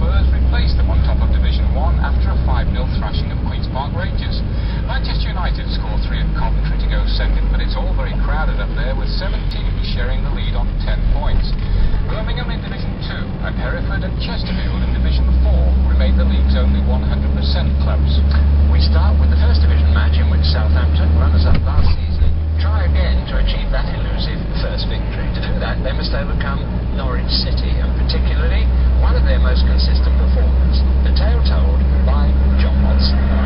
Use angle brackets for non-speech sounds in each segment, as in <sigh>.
Spurs replaced them on top of Division 1 after a 5-0 thrashing of Queen's Park Rangers. Manchester United score 3 at Coventry to go second, but it's all very crowded up there with 17 sharing the lead on 10 points. Birmingham in Division 2 and Hereford and Chesterfield in Division 4 remain the league's only 100% clubs. We start with the first division match in which Southampton, runners-up last season, try again to achieve that elusive first victory. To do that, they must overcome Norwich City, and particularly one of their most consistent performers, the tale told by John Watson.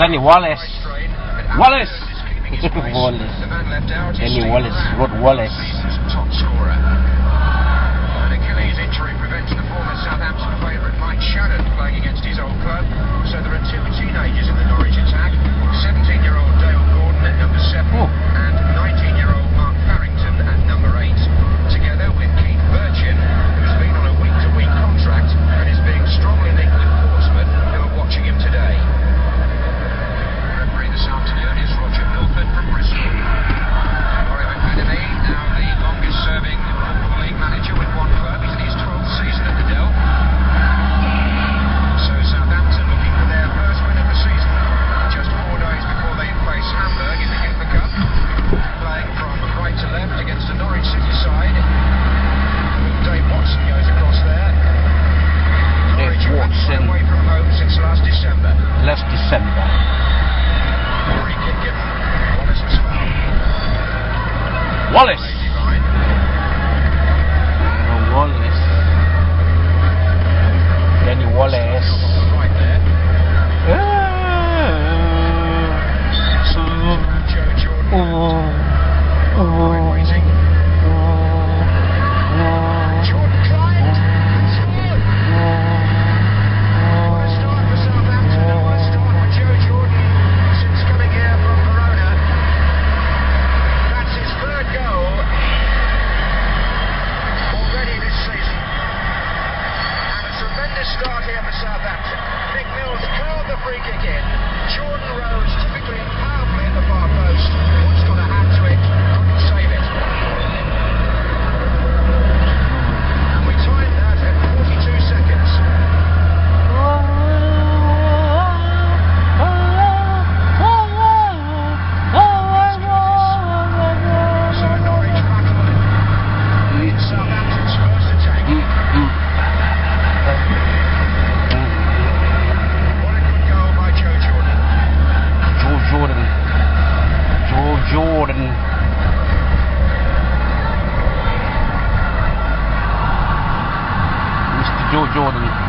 Danny Wallace. Wallace! <laughs> Wallace. Danny Wallace. Rod Wallace. An Achilles injury prevents the former Southampton Mick Channon playing against his old club. So there are two teenagers in board and Mr. Joe Jordan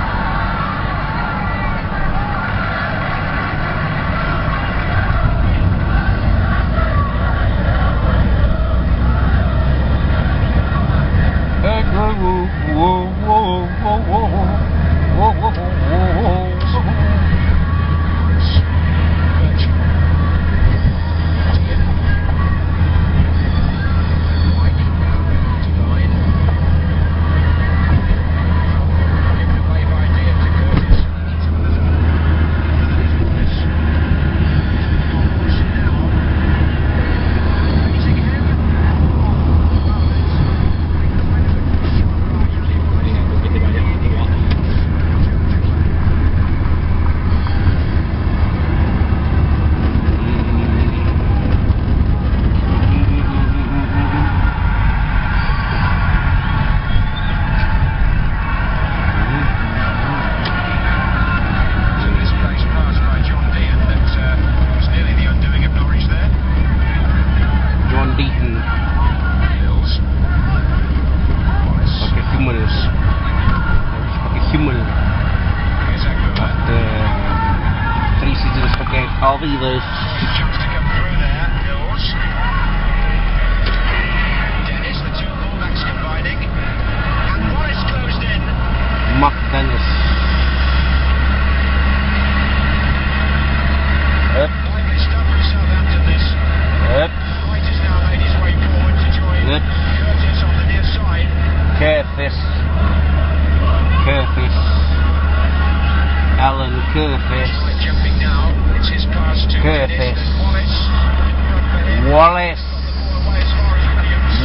Auf Wiedersehen.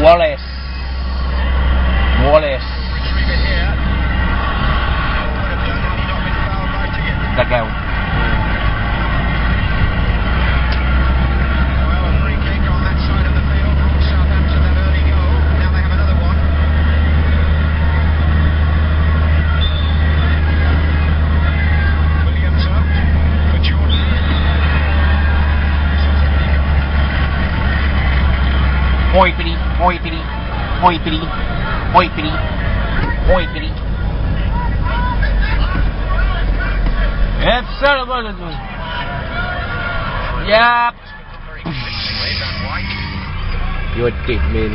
我嘞 Hoipity. Hoipity. It's celebrated. Yep. You're a dick, man.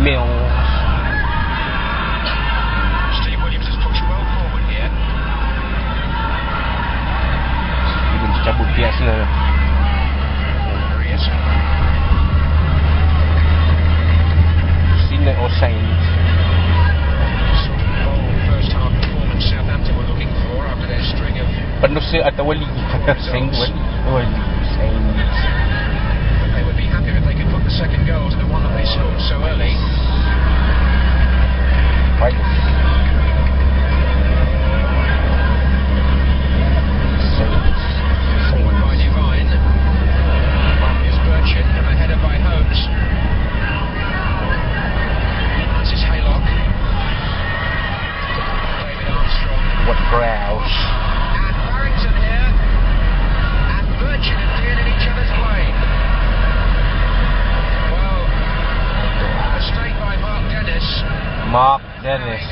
Mill. Steve Williams has pushed well forward here. Now. But no sir, at the Wali. Saying Wali. Wali. They would be happier if they could put the second goal to the one that they scored so early. goodness.